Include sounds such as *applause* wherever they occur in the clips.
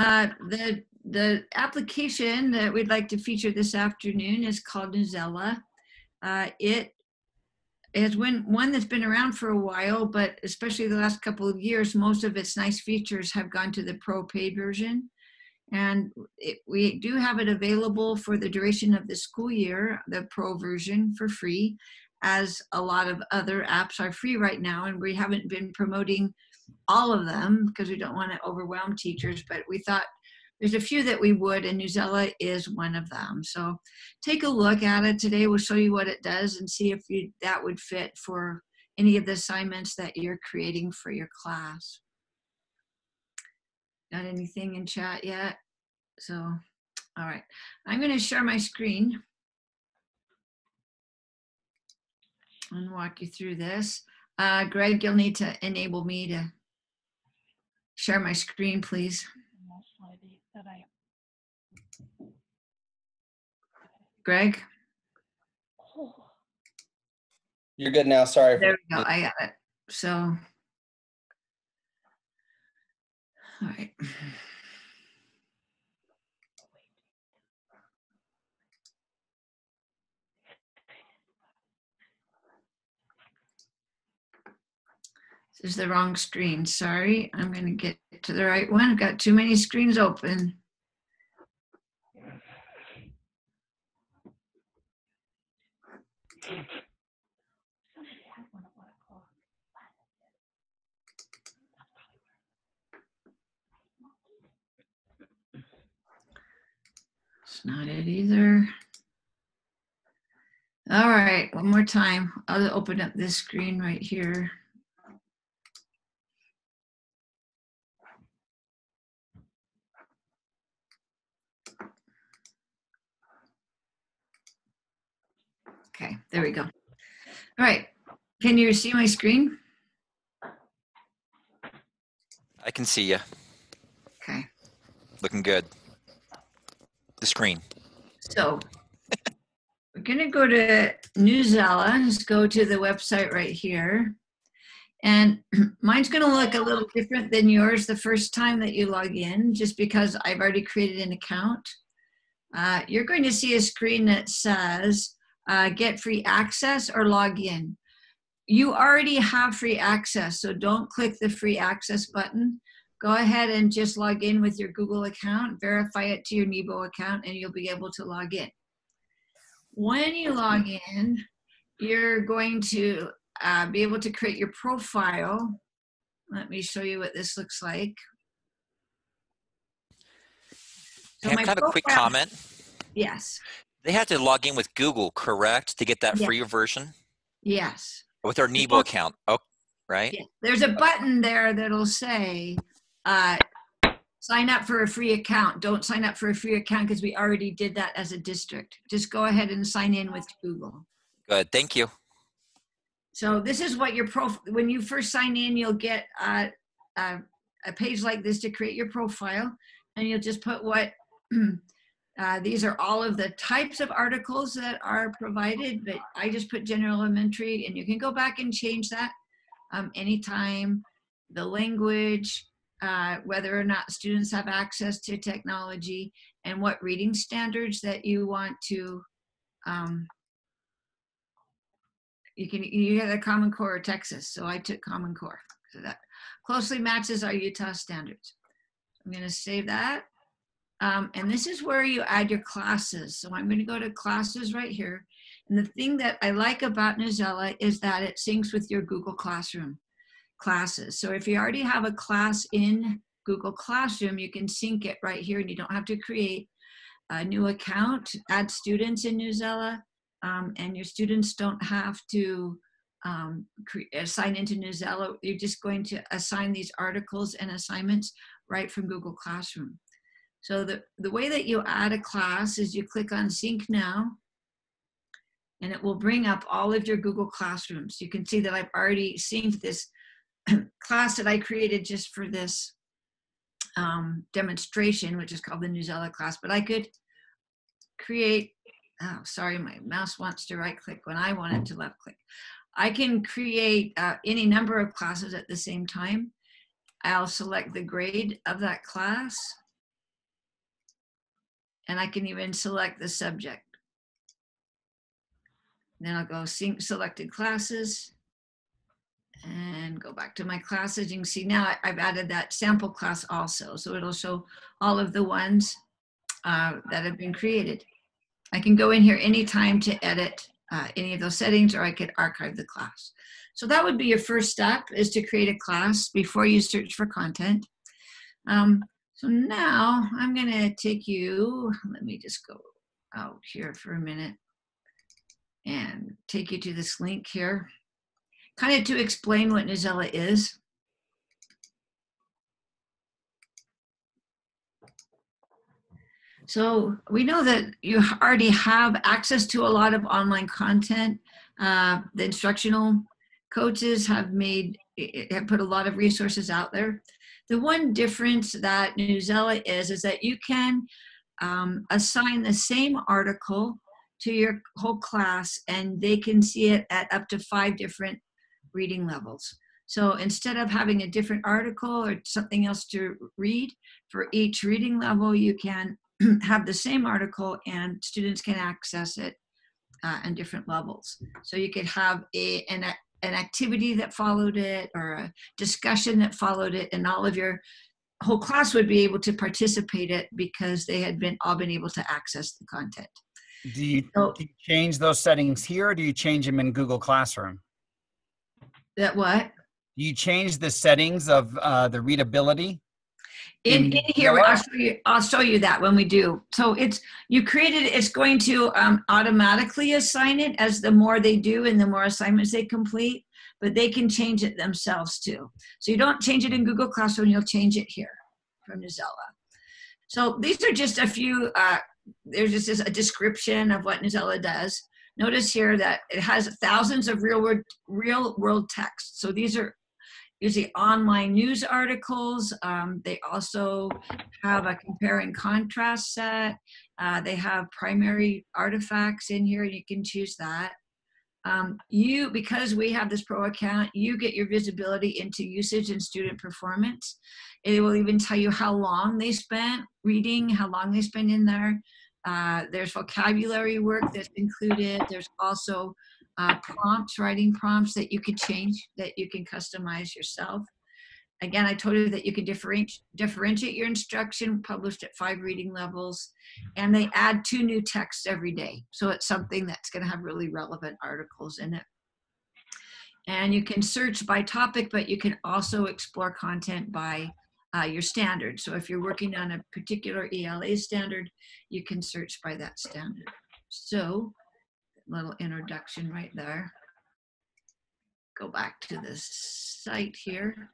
Uh, the the application that we'd like to feature this afternoon is called Newsela. Uh, it has been one that's been around for a while, but especially the last couple of years, most of its nice features have gone to the pro paid version. And it, we do have it available for the duration of the school year, the pro version for free, as a lot of other apps are free right now. And we haven't been promoting all of them because we don't want to overwhelm teachers, but we thought there's a few that we would, and Newsela is one of them. So take a look at it today. We'll show you what it does and see if you, that would fit for any of the assignments that you're creating for your class. Got anything in chat yet? So, all right. I'm going to share my screen and walk you through this. Uh, Greg, you'll need to enable me to share my screen, please. Greg? You're good now. Sorry. There we go. I got it. So, all right. Is the wrong screen. Sorry. I'm going to get to the right one. I've got too many screens open. It's not it either. All right, one more time. I'll open up this screen right here. Okay, there we go. All right, can you see my screen? I can see you. Okay, Looking good. The screen. so we're gonna go to Newsela, just go to the website right here. And *clears throat* mine's gonna look a little different than yours the first time that you log in, just because I've already created an account. Uh, you're going to see a screen that says, uh, get free access or log in. You already have free access, so don't click the free access button. Go ahead and just log in with your Google account, verify it to your Nebo account, and you'll be able to log in. When you log in, you're going to uh, be able to create your profile. Let me show you what this looks like. So Pam, my can I have a quick comment? Yes, They have to log in with Google, correct, to get that Yeah. free version yes. with their Nebo account. Oh, right. Yeah, there's a button there that'll say, uh, sign up for a free account. Don't sign up for a free account because we already did that as a district. Just go ahead and sign in with Google. Good. Thank you. So this is what your prof, when you first sign in, you'll get uh, a, a page like this to create your profile. And you'll just put what, *clears throat* uh, these are all of the types of articles that are provided, but I just put general elementary and you can go back and change that um, anytime. The language, uh, whether or not students have access to technology and what reading standards that you want to um, you can you get a common core or texas so i took common core. So that closely matches our utah standards. I'm going to save that um, and this is where you add your classes so i'm going to go to classes right here and the thing that i like about newsela is that it syncs with your google classroom classes so if you already have a class in google classroom you can sync it right here and you don't have to create a new account add students in newsela um, and your students don't have to um, cre- assign into Newsela. You're just going to assign these articles and assignments right from Google Classroom. So the, the way that you add a class is you click on Sync Now, and it will bring up all of your Google Classrooms. You can see that I've already synced this *clears throat* class that I created just for this um, demonstration, which is called the Newsela class, but I could create oh, sorry, my mouse wants to right click when I want it to left click. I can create uh, any number of classes at the same time. I'll select the grade of that class And I can even select the subject. Then I'll go sync selected classes and go back to my classes. You can see now I- I've added that sample class also. So it'll show all of the ones uh, that have been created. I can go in here anytime to edit uh, any of those settings or I could archive the class. So that would be your first step is to create a class before you search for content. Um, so now I'm gonna take you, let me just go out here for a minute and take you to this link here, kind of to explain what Newsela is. So we know that you already have access to a lot of online content. Uh, the instructional coaches have made, have put a lot of resources out there. The one difference that Newsela is, is that you can um, assign the same article to your whole class and they can see it at up to five different reading levels. So instead of having a different article or something else to read for each reading level, you can *clears throat* have the same article and students can access it uh, in different levels. So you could have a, an, an activity that followed it or a discussion that followed it and all of your whole class would be able to participate it because they had been all been able to access the content. Do you, So- do you change those settings here or do you change them in Google Classroom? That what? Do you change the settings of uh, the readability? In, in here, I'll show you. I'll show you that when we do. So it's you created. It's going to um, automatically assign it as the more they do and the more assignments they complete. But they can change it themselves too. So you don't change it in Google Classroom. You'll change it here from Newsela. So these are just a few. Uh, there's just this- a description of what Newsela does. Notice here that it has thousands of real world real world text. So these are usually online news articles. Um, they also have a compare and contrast set. Uh, they have primary artifacts in here. And you can choose that. Um, you, because we have this pro account, you get your visibility into usage and student performance. It will even tell you how long they spent reading, how long they spent in there. Uh, there's vocabulary work that's included. There's also uh, prompts, writing prompts that you could change, that you can customize yourself. Again, I told you that you can differentiate, differentiate your instruction, published at five reading levels, and they add two new texts every day. So it's something that's going to have really relevant articles in it. And you can search by topic, but you can also explore content by uh, your standard. So if you're working on a particular ELA standard, you can search by that standard. So little introduction right there. Go back to this site here.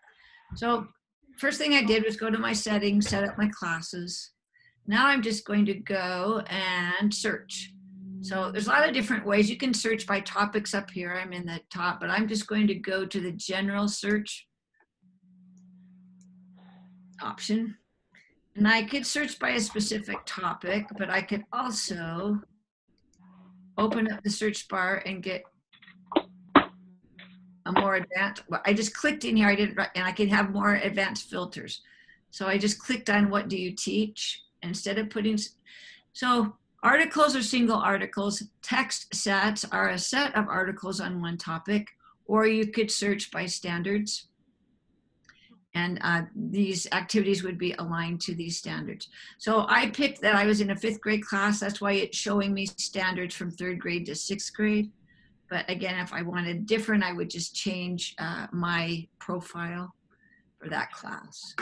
So first thing I did was go to my settings, set up my classes. Now I'm just going to go and search. So there's a lot of different ways you can search by topics up here. I'm in the top, but I'm just going to go to the general search option. And I could search by a specific topic, but I could also open up the search bar and get a more advanced, well, I just clicked in here, I didn't, write- and I can have more advanced filters. So I just clicked on what do you teach instead of putting, so articles are single articles. Text sets are a set of articles on one topic, or you could search by standards. And uh, these activities would be aligned to these standards. So I picked that I was in a fifth grade class. That's why it's showing me standards from third grade to sixth grade. But again, if I wanted different, I would just change uh, my profile for that class.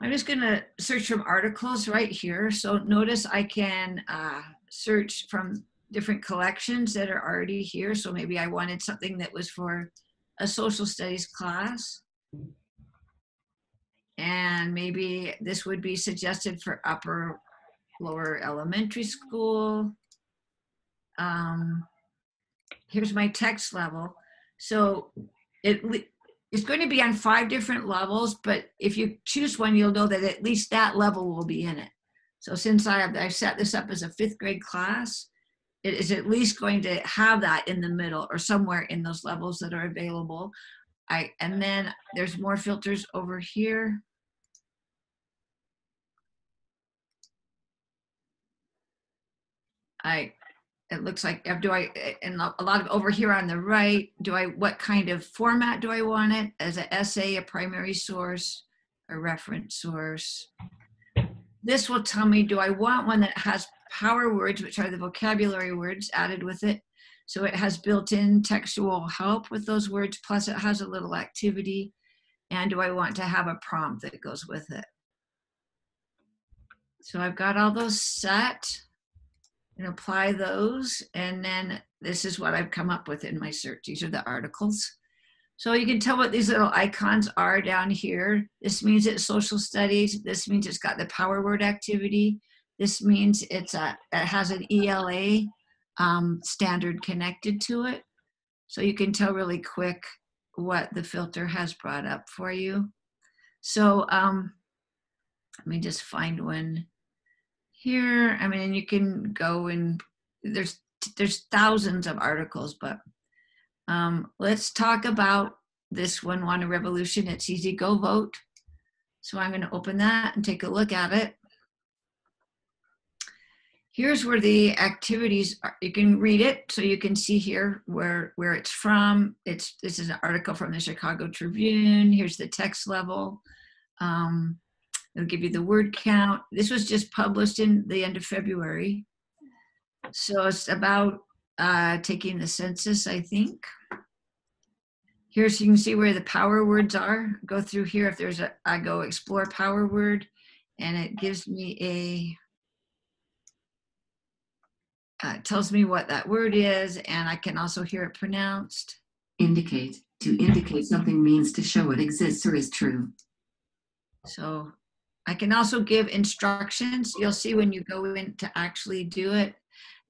I'm just gonna search from articles right here. So notice I can uh, search from different collections that are already here. So maybe I wanted something that was for a social studies class. And maybe this would be suggested for upper, lower elementary school. Um, here's my text level. So it, it's going to be on five different levels, but if you choose one, you'll know that at least that level will be in it. So since I have, I set this up as a fifth grade class, it is at least going to have that in the middle or somewhere in those levels that are available. I, and then there's more filters over here. I, it looks like, uh, do I, and a lot of over here on the right, do I, what kind of format do I want it? As an essay, a primary source, a reference source? This will tell me, do I want one that has power words, which are the vocabulary words added with it? So it has built-in textual help with those words, plus it has a little activity. And do I want to have a prompt that goes with it? So I've got all those set and apply those. And then this is what I've come up with in my search. These are the articles. So you can tell what these little icons are down here. This means it's social studies. This means it's got the power word activity. This means it's a, it has an ELA um, standard connected to it. So you can tell really quick what the filter has brought up for you. So um, let me just find one here. I mean, you can go and there's there's thousands of articles, but um, let's talk about this one, Want a Revolution. It's easy, go vote. So I'm going to open that and take a look at it. Here's where the activities are. You can read it, so you can see here where where it's from. It's this is an article from the Chicago Tribune. Here's the text level. Um, it'll give you the word count. This was just published in the end of February. So it's about uh, taking the census, I think. Here, so you can see where the power words are. Go through here. If there's a, I go explore power word, and it gives me a uh, tells me what that word is, and I can also hear it pronounced. Indicate. To indicate something means to show it exists or is true. So I can also give instructions. You'll see when you go in to actually do it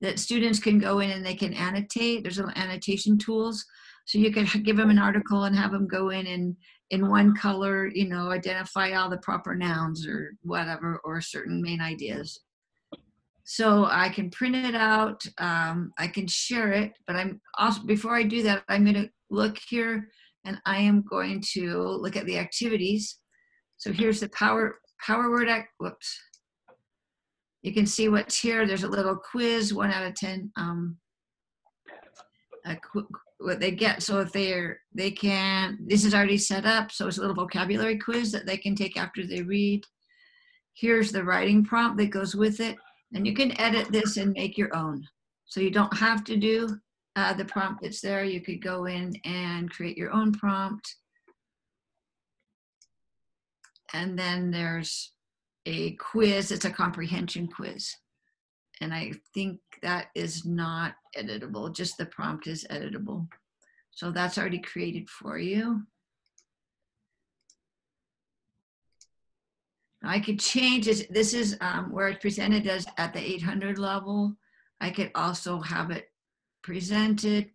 that students can go in and they can annotate. There's little annotation tools. So you can *laughs* give them an article and have them go in and in one color, you know, identify all the proper nouns or whatever, or certain main ideas. So I can print it out. Um, I can share it, but I'm also, before I do that, I'm going to look here and I am going to look at the activities. So here's the power, power word, act, whoops. You can see what's here. There's a little quiz, one out of 10, um, qu- what they get. So if they're, they can, this is already set up. So it's a little vocabulary quiz that they can take after they read. Here's the writing prompt that goes with it. And you can edit this and make your own. So you don't have to do uh, the prompt that's there. You could go in and create your own prompt. And then there's a quiz. It's a comprehension quiz. And I think that is not editable. Just the prompt is editable. So that's already created for you. I could change this. This is um, where it's presented as at the 800 level. I could also have it presented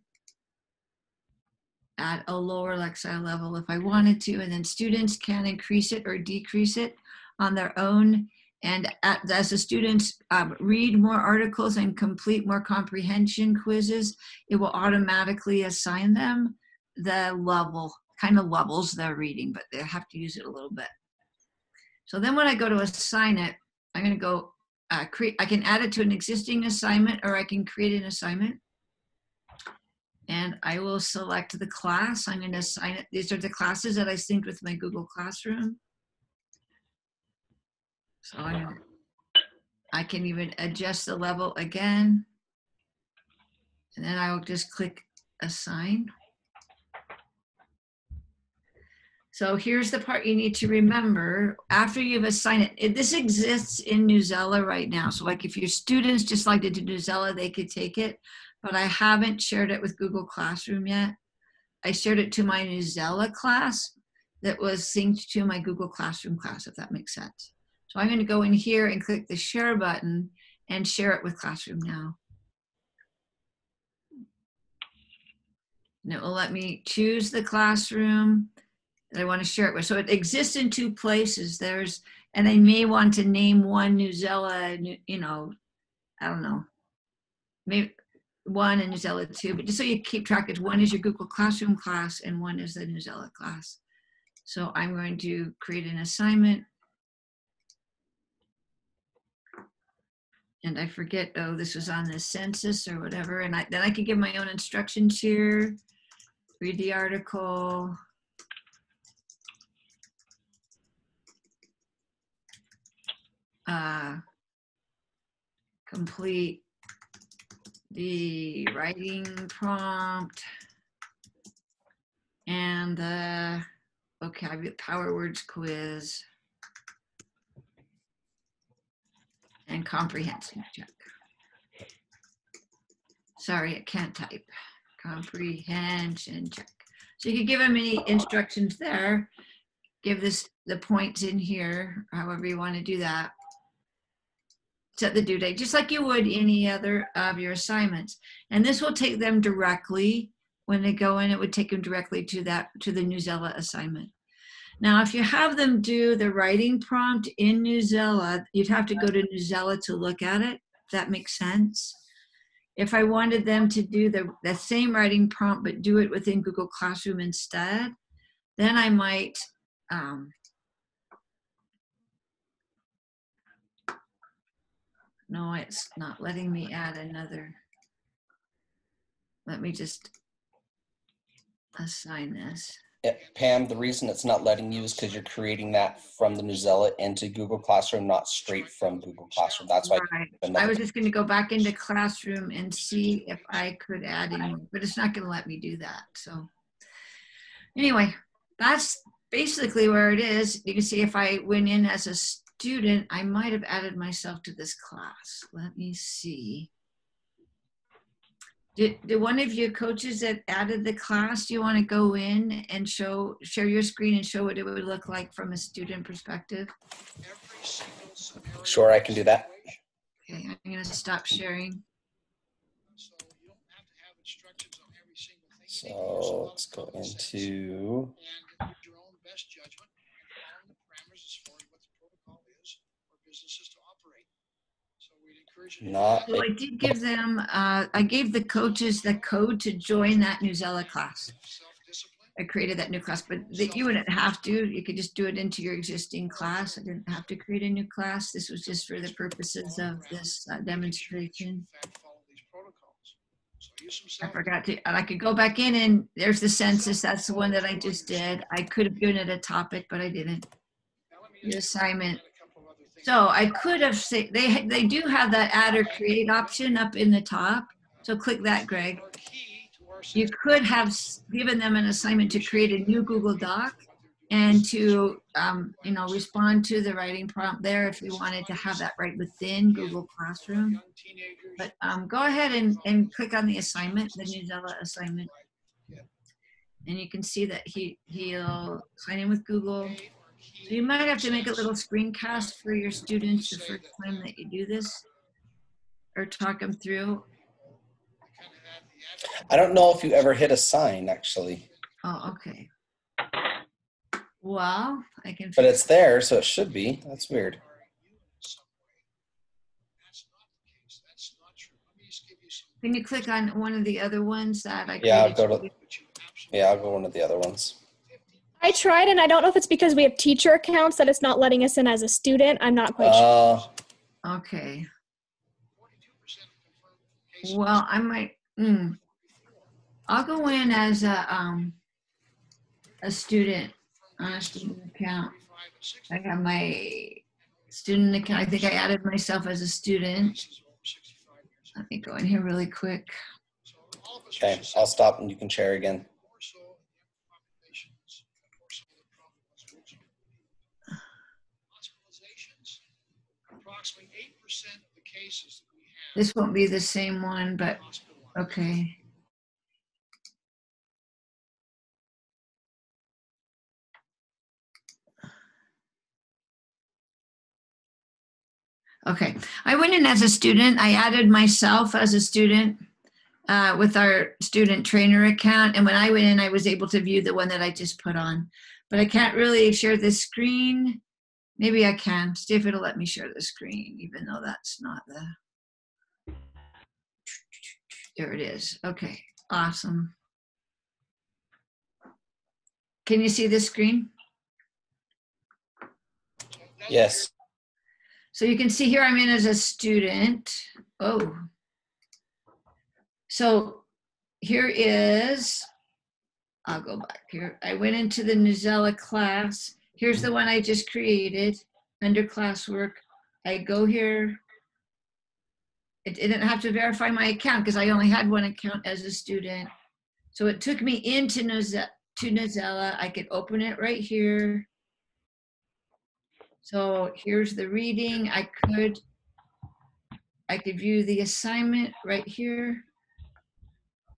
at a lower Lexile level if I wanted to, and then students can increase it or decrease it on their own. And at, as the students um, read more articles and complete more comprehension quizzes, it will automatically assign them the level, kind of levels they're reading, but they have to use it a little bit. So then when I go to assign it, I'm going to go uh, create, I can add it to an existing assignment or I can create an assignment. And I will select the class. I'm going to assign it. These are the classes that I synced with my Google Classroom. So I'm I can even adjust the level again. And then I will just click assign. So here's the part you need to remember. After you've assigned it, it, this exists in Newsela right now. So like if your students just like to do Newsela, they could take it, but I haven't shared it with Google Classroom yet. I shared it to my Newsela class that was synced to my Google Classroom class, if that makes sense. So I'm gonna go in here and click the share button and share it with Classroom now. And it will let me choose the classroom that I want to share it with. So it exists in two places. There's, and I may want to name one Newsela, you know, I don't know, maybe one and Newsela two, but just so you keep track, it's one is your Google Classroom class and one is the Newsela class. So I'm going to create an assignment. and I forget, oh, this was on the census or whatever, and I, then I could give my own instructions here, read the article. Uh, complete the writing prompt and the vocabulary power words quiz and comprehension check. Sorry, I can't type. Comprehension check. So you could give them any instructions there. Give this the points in here, however you want to do that. Set the due date, just like you would any other of your assignments. And this will take them directly, when they go in, it would take them directly to that, to the Newsela assignment. Now, if you have them do the writing prompt in Newsela, you'd have to go to Newsela to look at it, that makes sense. If I wanted them to do the, the same writing prompt, but do it within Google Classroom instead, then I might, um, no, it's not letting me add another. Let me just assign this. Yeah, Pam, the reason it's not letting you is because you're creating that from the Newsela into Google Classroom, not straight from Google Classroom. That's why. Right. I was just gonna go back into classroom and see if I could add in, but it's not gonna let me do that, so. Anyway, that's basically where it is. You can see if I went in as a student, I might have added myself to this class. Let me see. Did, did one of your coaches that added the class, do you want to go in and show, share your screen and show what it would look like from a student perspective? Sure, I can do that. Okay, I'm gonna stop sharing. So let's go into, your own best judgment, following the parameters as far as what the protocol is for businesses to operate. So we'd encourage you. to- not, Well, I did give them, uh, I gave the coaches the code to join that Newsela class. I created that new class, but that you wouldn't have to. You could just do it into your existing class. I didn't have to create a new class. This was just for the purposes of this uh, demonstration. In fact, follow these protocols. So use some I forgot to, and I could go back in and there's the census. That's the one that I just did. I could have given it a topic, but I didn't. The assignment. So I could have say, they, they do have that add or create option up in the top. So click that, Greg. Are key to our you could have given them an assignment to create a new Google Doc and to, um, you know, respond to the writing prompt there if you wanted to have that right within Google Classroom. But um, go ahead and, and click on the assignment, the Newsela assignment. And you can see that he, he'll sign in with Google. So you might have to make a little screencast for your students the first time that you do this or talk them through. kind of had the ad- I don't know if you ever hit a sign actually, Oh, okay. Well, I can. but it's there, so it should be. That's weird. are you in some way. That's not the case. That's not true. Let me just give you some. Can you click on one of the other ones that I? Yeah, I'll go to- for you? But you absolutely Yeah, I'll go one of the other ones. I tried, and I don't know if it's because we have teacher accounts that it's not letting us in as a student. I'm not quite sure. Uh, Okay, 42% of confirmed cases. well, I might, mm, I'll go in as a, um, a student on a student account. 45 and 60 I have my student account. I think I added myself as a student. cases over 65 years. Let me go in here really quick. So all of us are okay, I'll stop and you can share again. more so in younger populations, more so than probably what's going on. Hospitalizations, approximately 8% of the cases that we have This won't be the same one, but okay. Okay, I went in as a student. I added myself as a student uh, with our student trainer account. And when I went in, I was able to view the one that I just put on. But I can't really share the screen. Maybe I can. See if it'll let me share the screen, even though that's not the. There it is. Okay, awesome. Can you see the screen? Yes. So you can see here I'm in as a student. Oh. So here is, I'll go back here. I went into the Newsela class. Here's the one I just created under classwork. I go here. It didn't have to verify my account because I only had one account as a student. So it took me into Newsela, to Newsela. I could open it right here. So here's the reading. I could, I could view the assignment right here.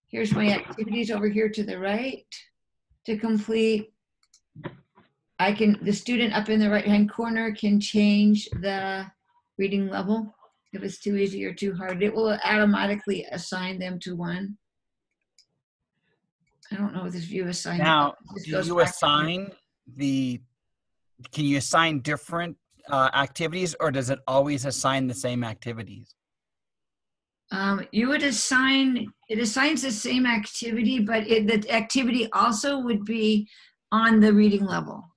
Here's my activities over here to the right to complete. I can, the student up in the right-hand corner can change the reading level. If it's too easy or too hard, it will automatically assign them to one. I don't know if this view assignment. Now, do you assign the, can you assign different uh, activities or does it always assign the same activities? Um, you would assign, it assigns the same activity, but it, the activity also would be on the reading level.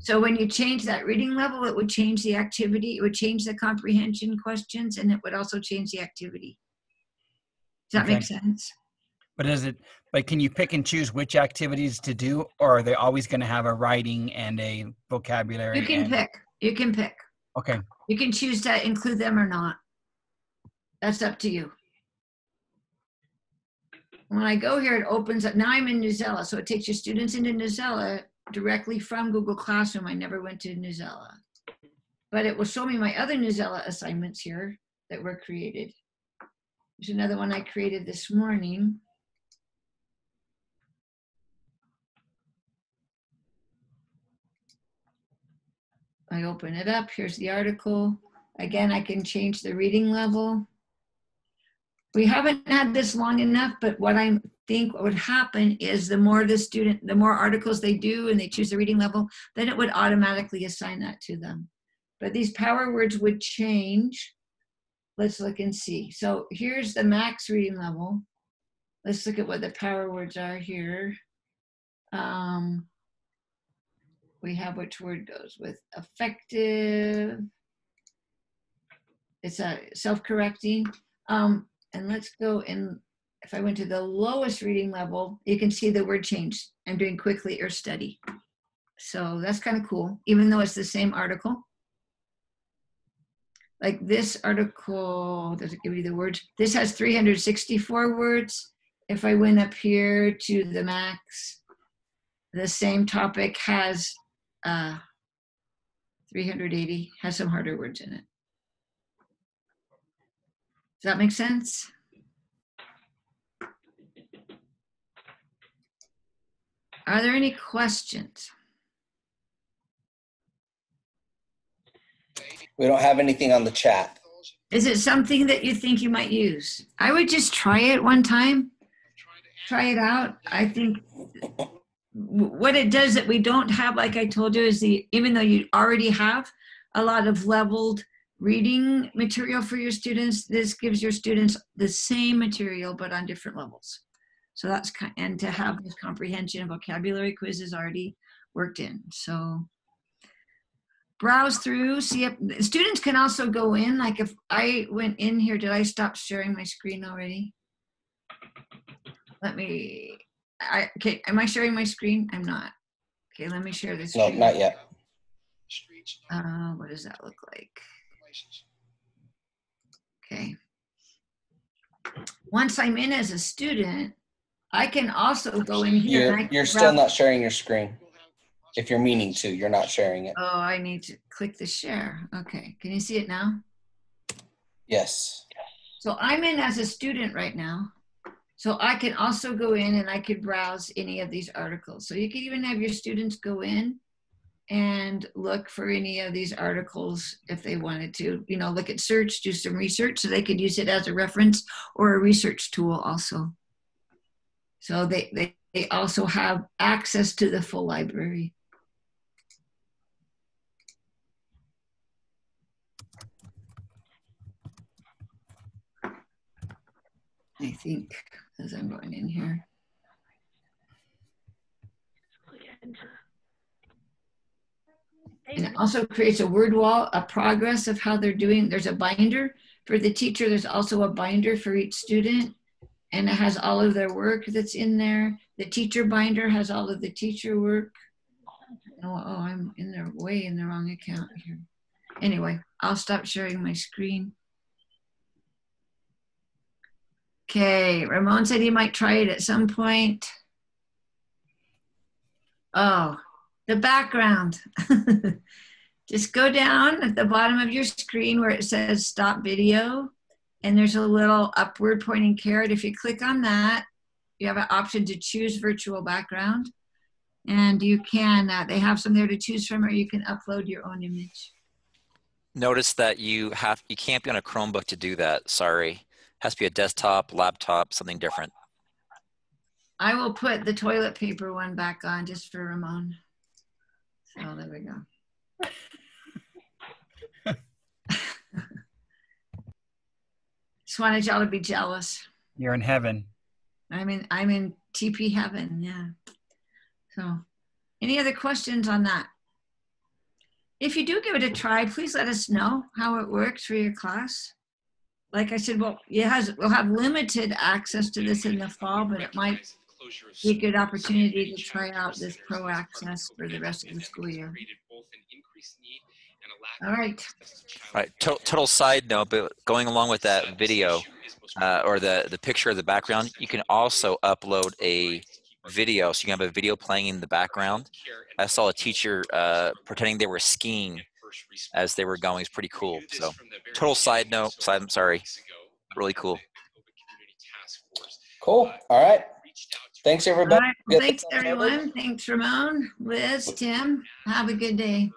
So when you change that reading level, it would change the activity, it would change the comprehension questions, and it would also change the activity. Does that make sense? But is it, but can you pick and choose which activities to do or are they always going to have a writing and a vocabulary? You can and- pick, you can pick. Okay, You can choose to include them or not. That's up to you. When I go here, it opens up, now I'm in New Newsela, so it takes your students into New Newsela directly from Google Classroom. I never went to Newsela. But it will show me my other Newsela assignments here that were created. There's another one I created this morning. I open it up, here's the article. Again, I can change the reading level. We haven't had this long enough, but what I think would happen is the more the student, the more articles they do and they choose the reading level, then it would automatically assign that to them. But these power words would change. Let's look and see. So here's the max reading level. Let's look at what the power words are here. Um, we have which word goes with effective. It's a self-correcting. Um, and let's go in, if I went to the lowest reading level, you can see the word change. I'm doing quickly or steady. So that's kind of cool, even though it's the same article. Like this article, does it give you the words? This has 364 words. If I went up here to the max, the same topic has uh, 380, has some harder words in it. Does that make sense? Are there any questions? We don't have anything on the chat. Is it something that you think you might use? I would just try it one time, try it out. I think what it does that we don't have, like I told you, is the even though you already have a lot of leveled reading material for your students, this gives your students the same material but on different levels. So that's and to have this comprehension vocabulary quizzes already worked in. So browse through, see if students can also go in. Like if I went in here, did I stop sharing my screen already? Let me, I, okay, am I sharing my screen? I'm not. Okay, let me share this. No, screen. not yet. Uh, what does that look like? Places. Okay. Once I'm in as a student, I can also go in here. You're and I you're still not sharing your screen. If you're meaning to, you're not sharing it. Oh, I need to click the share. Okay, can you see it now? Yes. So I'm in as a student right now. So I can also go in and I could browse any of these articles. So you could even have your students go in and look for any of these articles if they wanted to, you know, look at search, do some research so they could use it as a reference or a research tool also. So they, they, they also have access to the full library. I think as I'm going in here. And it also creates a word wall, a progress of how they're doing. There's a binder for the teacher. There's also a binder for each student. And it has all of their work that's in there. The teacher binder has all of the teacher work. Oh, oh I'm in there way in the wrong account here. Anyway, I'll stop sharing my screen. Okay, Ramon said he might try it at some point. Oh, the background. *laughs* Just go down at the bottom of your screen where it says stop video, and there's a little upward pointing caret. If you click on that, you have an option to choose virtual background. And you can, uh, they have some there to choose from, or you can upload your own image. Notice that you have you can't be on a Chromebook to do that. Sorry. Has to be a desktop, laptop, something different. I will put the toilet paper one back on just for Ramon. So there we go. *laughs* Just wanted y'all to be jealous. You're in heaven. I'm in I'm in TP heaven, yeah. So any other questions on that? If you do give it a try, please let us know how it works for your class. Like I said, well, it has we'll have limited access to this in the fall, but it might be a good opportunity to try out this pro access for the rest of the school year. All right. All right. To- total side note, but going along with that video uh, or the the picture of the background, you can also upload a video, so you can have a video playing in the background. I saw a teacher uh, pretending they were skiing as they were going. It's pretty cool. So, total side note. Side, I'm sorry. Really cool. Cool. All right. Thanks, everybody. right. Well, thanks, everyone. Thanks, Ramon, Liz, Tim. Have a good day.